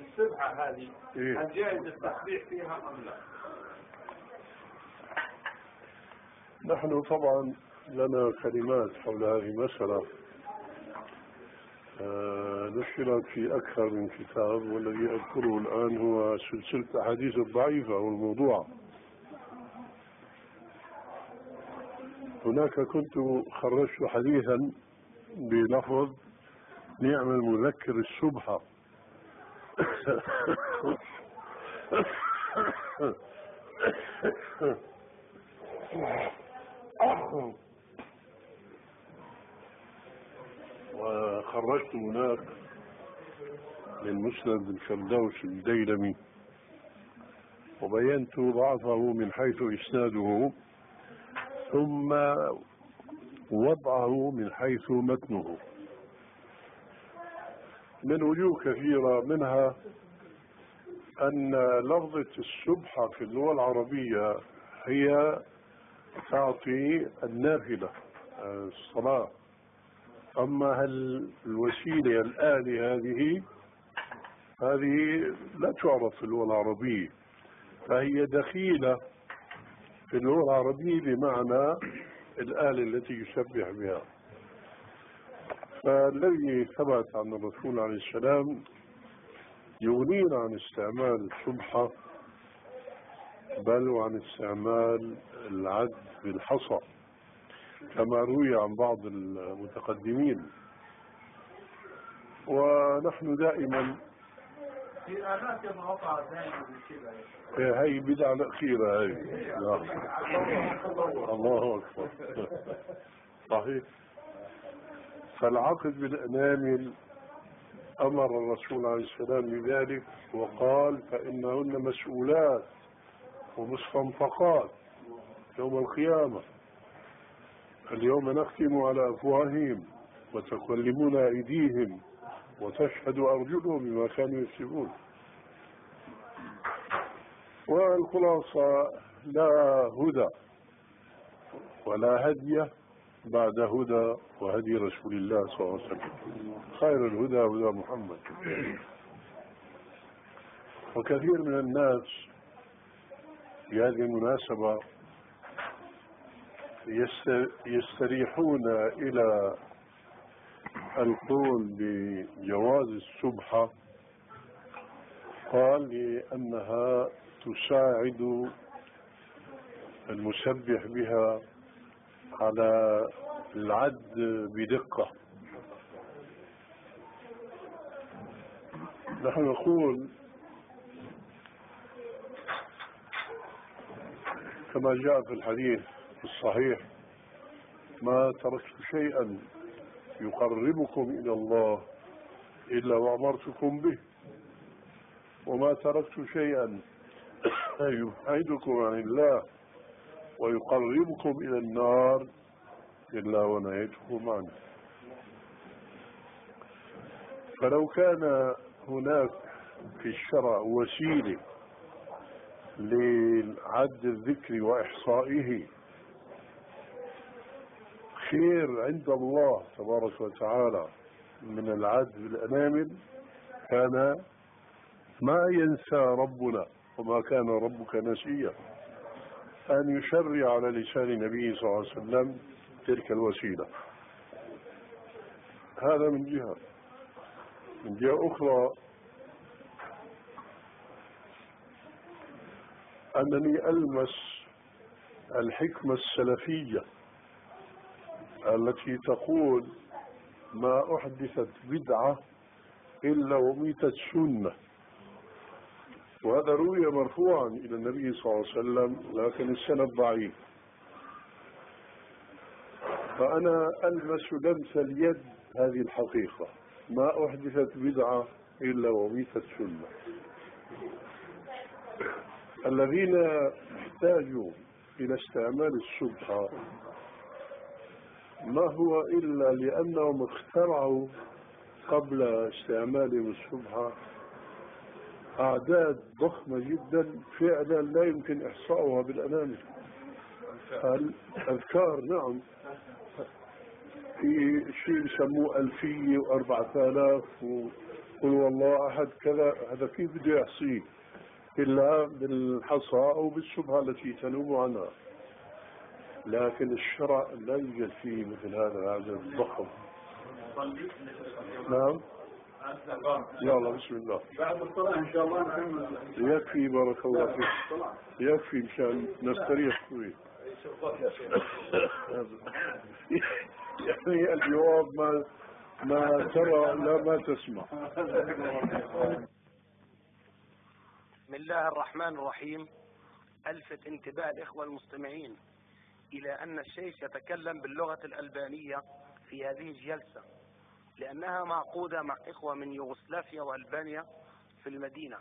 السبحة هذه. هل جائز فيها أم لا؟ نحن طبعا لنا كلمات حول هذه المسألة آه، نشرت في أكثر من كتاب والذي أذكره الآن هو سلسلة الأحاديث الضعيفة والموضوعة هناك كنت خرجت حديثا بلفظ نعم المذكر السبحة وخرجت هناك من مسند الفردوس الديلمي وبينت ضعفه من حيث إسناده ثم وضعه من حيث متنه. من وجوه كثيرة منها أن لفظة السبحة في اللغة العربية هي تعطي النافلة الصلاة. أما الوسيلة الآلة هذه هذه لا تعرف في اللغة العربية فهي دخيلة في اللغة العربية بمعنى الآلة التي يسبح بها. فالذي ثبت عن الرسول عليه السلام يغنينا عن استعمال السبحة بل وعن استعمال العد بالحصى كما روي عن بعض المتقدمين. ونحن دائما في آلات يضغطها دائما هي بدعة الأخيرة هي الله أكبر. صحيح. فالعقد بالأنامل أمر الرسول عليه السلام بذلك وقال فإنهن مسؤولات ومستنطقات يوم القيامة. اليوم نختم على أفواههم وتكلمنا أيديهم وتشهد أرجلهم بما كانوا يكسبون. والخلاصة لا هدى ولا هدي بعد هدى وهدي رسول الله صلى الله عليه وسلم. خير الهدى هدى محمد. وكثير من الناس في هذه المناسبة يست- يستريحون إلى القول بجواز السبحة قال لأنها تساعد المسبح بها على العد بدقة. نحن نقول كما جاء في الحديث الصحيح ما تركت شيئا يقربكم إلى الله إلا وأمرتكم به وما تركت شيئا يبعدكم عن الله ويقربكم إلى النار إلا ونهيتكم عنه. فلو كان هناك في الشرع وسيلة لعد الذكر وإحصائه خير عند الله تبارك وتعالى من العد بالأنامل كان ما ينسى ربنا وما كان ربك نسيا. أن يشرع على لسان نبيه صلى الله عليه وسلم تلك الوسيلة. هذا من جهة. من جهة أخرى أنني ألمس الحكمة السلفية التي تقول ما أحدثت بدعة إلا وميتت سنة. وهذا روي مرفوعا إلى النبي صلى الله عليه وسلم لكن السند ضعيف. فأنا ألمس لمس اليد هذه الحقيقة. ما أحدثت بدعة إلا وميتت سنة. الذين احتاجوا إلى استعمال السبحة ما هو إلا لأنهم اخترعوا قبل استعمالهم السبحة أعداد ضخمة جدا فعلا لا يمكن إحصاؤها بالأنامل الأذكار نعم. في شيء يسموه ألفية وأربعة آلاف و- قل والله أحد كذا هذا كيف بده يحصيه إلا بالحصى أو بالشبهة التي تنوب عنها. لكن الشرع لا يوجد فيه مثل هذا العدد الضخم. نعم. يلا بسم الله. بعد الصلاة إن شاء الله نكمل يكفي بارك الله فيك. يكفي مشان نستريح شوي. يعني الجواب ما ما ترى لا ما تسمع. بسم الله الرحمن الرحيم. ألفت انتباه الإخوة المستمعين إلى أن الشيخ يتكلم باللغة الألبانية في هذه الجلسة. لأنها معقودة مع إخوة من يوغوسلافيا وألبانيا في المدينة.